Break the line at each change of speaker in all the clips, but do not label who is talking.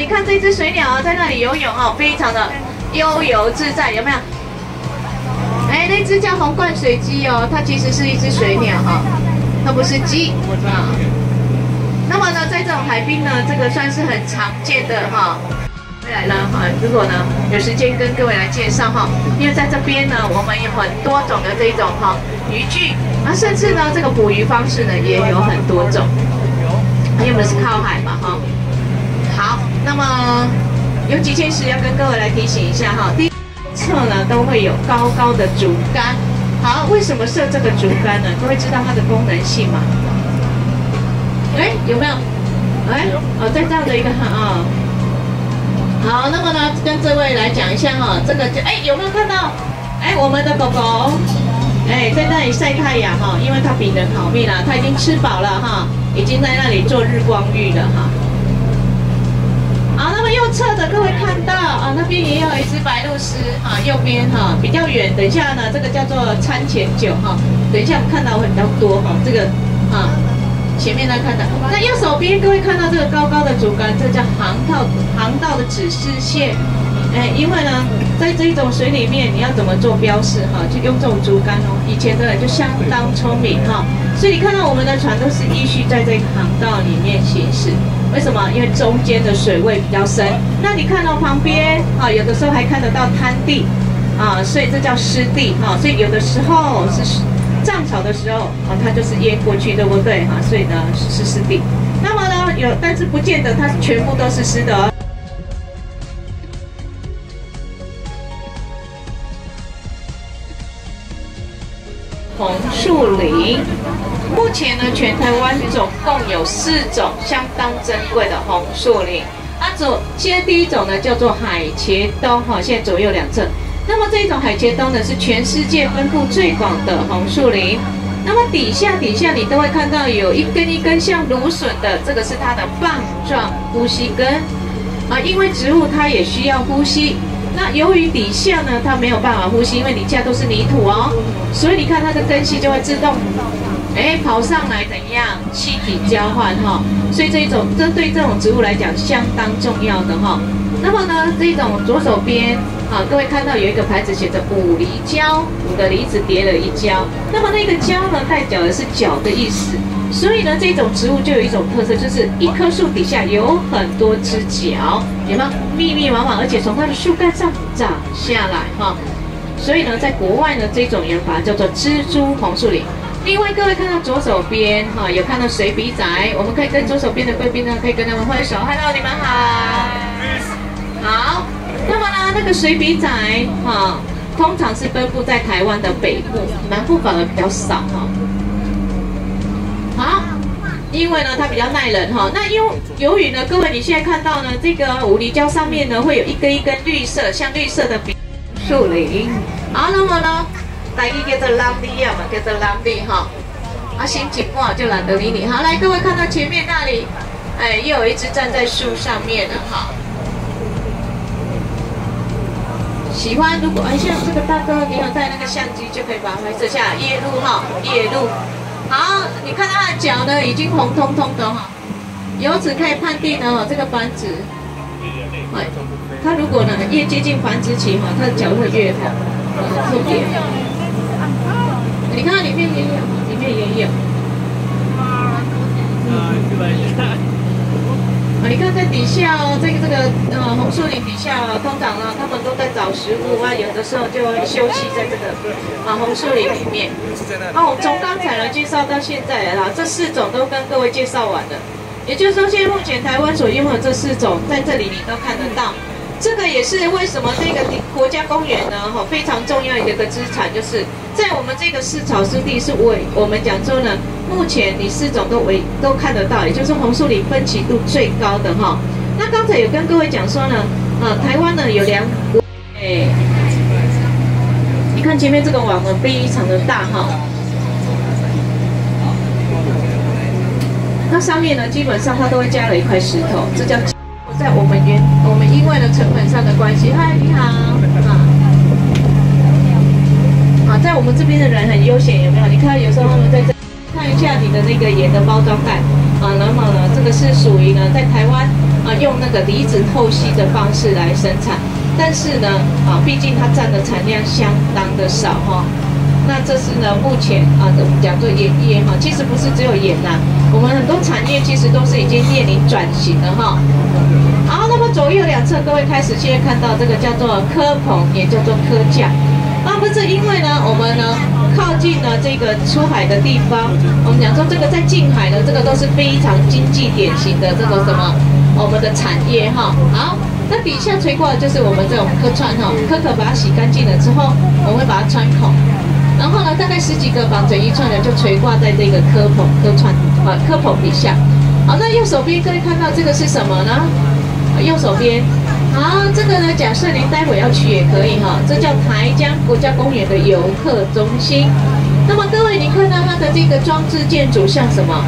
你看这只水鸟在那里游泳哦，非常的悠游自在，有没有？哎，那只叫红冠水鸡哦，它其实是一只水鸟哈，它不是鸡啊。那么呢，在这种海滨呢，这个算是很常见的哈。未来呢，哈，如果呢有时间跟各位来介绍哈，因为在这边呢，我们有很多种的这种哈渔具，啊，甚至呢这个捕鱼方式呢也有很多种，因为我们是靠海嘛哈。好，那么有几件事要跟各位来提醒一下哈。第一侧呢都会有高高的竹竿。好，为什么设这个竹竿呢？各位知道它的功能性吗？哎，有没有？哎，哦，在这样的一个啊。好，那么呢，跟这位来讲一下哈，这个就哎有没有看到？哎，我们的狗狗，哎，在那里晒太阳哈，因为它比人好命了，它已经吃饱了哈，已经在那里做日光浴了哈。好，那么右侧的各位看到啊，那边也有一只白鹭鸶啊，右边哈比较远，等一下呢，这个叫做餐前酒哈，等一下我们看到会比较多哈，这个啊前面来看到，那右手边各位看到这个高高的竹竿，这叫航道航道的指示线，哎，因为呢，在这一种水里面，你要怎么做标示哈，就用这种竹竿哦，以前的人就相当聪明哈，所以你看到我们的船都是依序在这个航道里面行驶。为什么？因为中间的水位比较深。那你看到旁边啊，有的时候还看得到滩地啊，所以这叫湿地啊。所以有的时候是涨潮的时候啊，它就是淹过去，对不对哈？所以呢是湿地。那么呢有，但是不见得它全部都是湿的。红树林。目前呢，全台湾总共有四种相当珍贵的红树林。啊，左现在第一种呢叫做海茄冬，哈，现在左右两侧。那么这一种海茄冬呢是全世界分布最广的红树林。那么底下底下你都会看到有一根一根像芦笋的，这个是它的棒状呼吸根。啊，因为植物它也需要呼吸。那由于底下呢它没有办法呼吸，因为底下都是泥土哦，所以你看它的根系就会自动。哎，跑上来怎样？气体交换哈，所以这一种这对这种植物来讲相当重要的哈。那么呢，这种左手边啊，各位看到有一个牌子写着五梨胶，五个梨子叠了一胶。那么那个胶呢，代表的是脚的意思。所以呢，这种植物就有一种特色，就是一棵树底下有很多只脚，有没有？密密麻麻，而且从它的树干上长下来哈。所以呢，在国外呢，这种人把它叫做蜘蛛红树林。另外，各位看到左手边哈，有看到水笔仔，我们可以跟左手边的贵宾呢，可以跟他们挥手，Hello，你们好。好，那么呢，那个水笔仔哈，通常是分布在台湾的北部，南部反而比较少哈。因为呢，它比较耐冷哈。那因为由于呢，各位你现在看到呢，这个五厘胶上面呢，会有一根一根绿色，像绿色的笔树林。好，那么呢？来一个叫蓝地啊嘛，叫做蓝地哈。啊，心情不好就懒得理你。好，来各位看到前面那里，哎，又有一只站在树上面了哈。喜欢如果哎像这个大哥，你有带那个相机就可以把它拍摄下来。夜路哈，夜路。好，你看它的脚呢，已经红彤彤的哈。由此可以判定呢，这个繁殖，哎，它如果呢越接近繁殖期哈，它的脚会越红，特别。你看里面也有，里面也有。啊，你看在底下哦，这个这个呃红树林底下，通常呢他们都在找食物啊，有的时候就会休息在这个啊红树林里面。那我们从刚才呢介绍到现在啊，这四种都跟各位介绍完了。也就是说，现在目前台湾所拥有这四种，在这里你都看得到。这个也是为什么这个国家公园呢？哈，非常重要的一个资产，就是在我们这个市草湿地是为我们讲说呢，目前你四种都为都看得到，也就是红树林分歧度最高的哈。那刚才有跟各位讲说呢，呃，台湾呢有两，哎，你看前面这个网呢非常的大哈，那上面呢基本上它都会加了一块石头，这叫。在我们原我们因为的成本上的关系，嗨，你好，啊，啊，在我们这边的人很悠闲，有没有？你看有时候他们在这看一下你的那个盐的包装袋啊，那么呢，这个是属于呢在台湾啊用那个离子透析的方式来生产，但是呢啊，毕竟它占的产量相当的少哈。那这是呢目前啊讲做盐业哈，其实不是只有盐呐，我们很多产业其实都是已经面临转型了哈。好，那么左右两侧各位开始现在看到这个叫做科棚，也叫做科架。那，不是因为呢，我们呢靠近了这个出海的地方，我们讲说这个在近海呢，这个都是非常经济典型的这个什么我们的产业哈。好，那底下垂挂的就是我们这种科串哈，科壳把它洗干净了之后，我们会把它穿孔，然后呢大概十几个绑着一串的就垂挂在这个科棚科串啊科棚底下。好，那右手边各位看到这个是什么呢？右手边。好，这个呢，假设您待会要去也可以哈，这叫台江国家公园的游客中心。那么各位，你看到它的这个装置建筑像什么？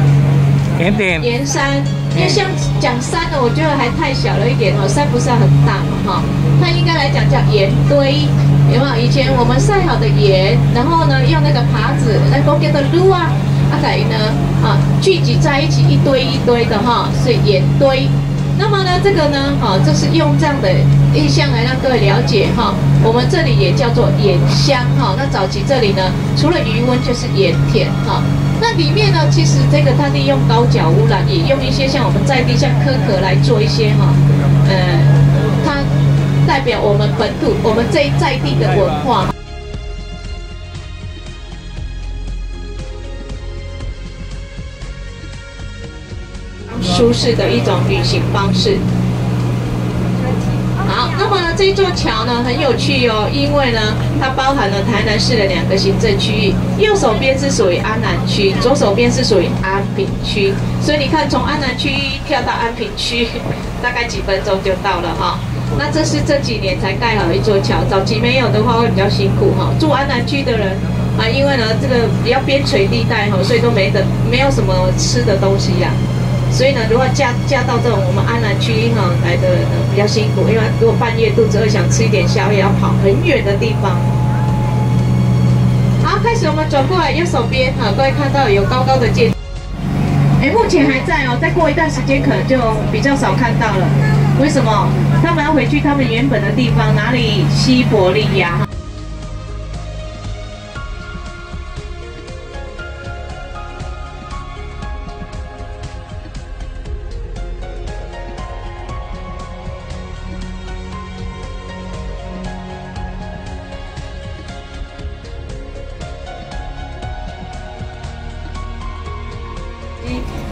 岩点。
岩山。因为像讲山呢，我觉得还太小了一点哦，山不是很大嘛哈。它应该来讲叫岩堆，有没有？以前我们晒好的盐，然后呢用那个耙子来勾给的撸啊，啊等于呢啊聚集在一起一堆一堆的哈，是盐堆。那么呢，这个呢，哈，就是用这样的印象来让各位了解哈，我们这里也叫做盐乡哈。那早期这里呢，除了余温就是盐田哈。那里面呢，其实这个它利用高脚污染，也用一些像我们在地像壳壳来做一些哈，呃，它代表我们本土我们这在地的文化。舒适的一种旅行方式。好，那么，这座桥呢很有趣哦，因为呢，它包含了台南市的两个行政区域，右手边是属于安南区，左手边是属于安平区。所以你看，从安南区跳到安平区，大概几分钟就到了哈。那这是这几年才盖好一座桥，早期没有的话会比较辛苦哈。住安南区的人啊，因为呢这个比较边陲地带哈，所以都没得没有什么吃的东西呀。所以呢，如果嫁嫁到这种我们安南区哈来的人比较辛苦，因为如果半夜肚子饿想吃一点宵夜，要跑很远的地方。好，开始我们转过来右手边哈，各位看到有高高的建，哎，目前还在哦，再过一段时间可能就比较少看到了。为什么？他们要回去他们原本的地方，哪里？西伯利亚。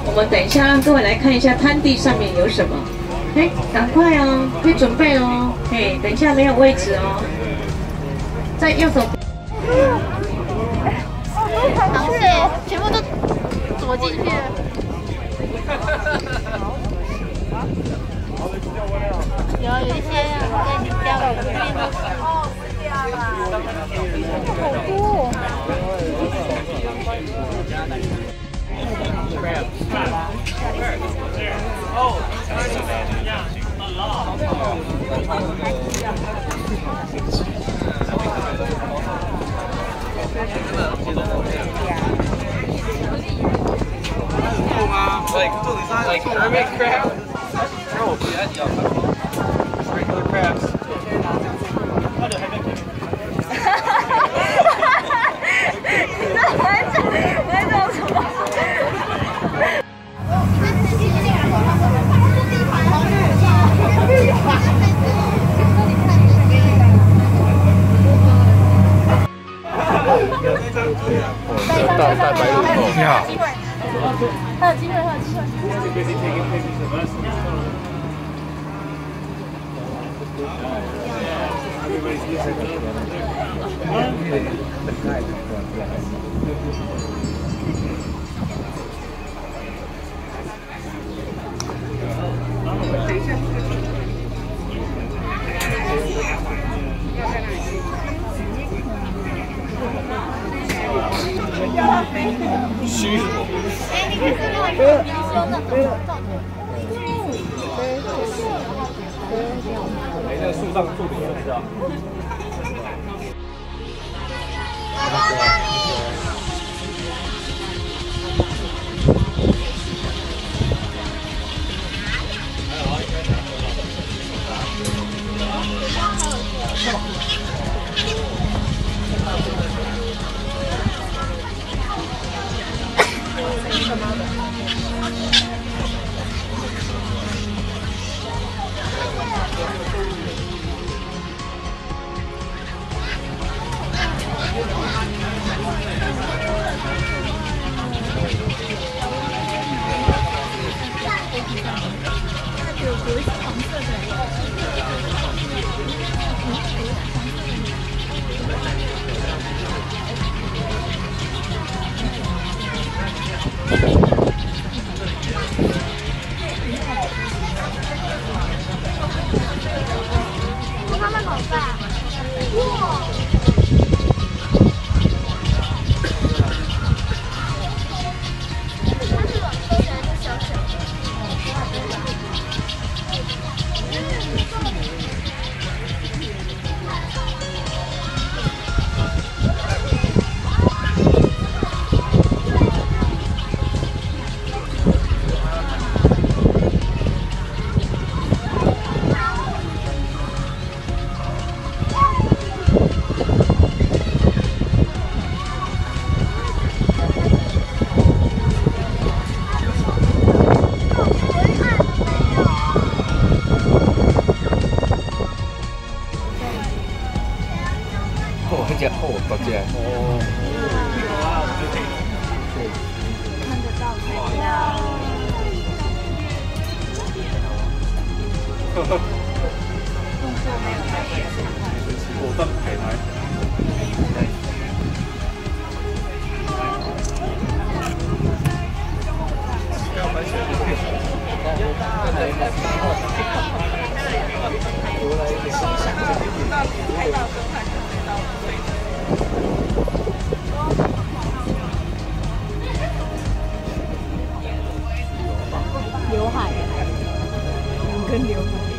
我们等一下让各位来看一下滩地上面有什么。哎，赶快哦，可以准备哦。哎，等一下没有位置哦，在右手。
螃蟹全部都躲进去了。有有一些在掉了，这边都是。哦，掉了。
Like, like hermit crab? No, regular crabs. 虚。
哎，你看这个，你说的，
在树上住的，知道。
只兔，多。哦。看得到，看到。哈哈。动
作没有太严重。果。刘海，两根刘海。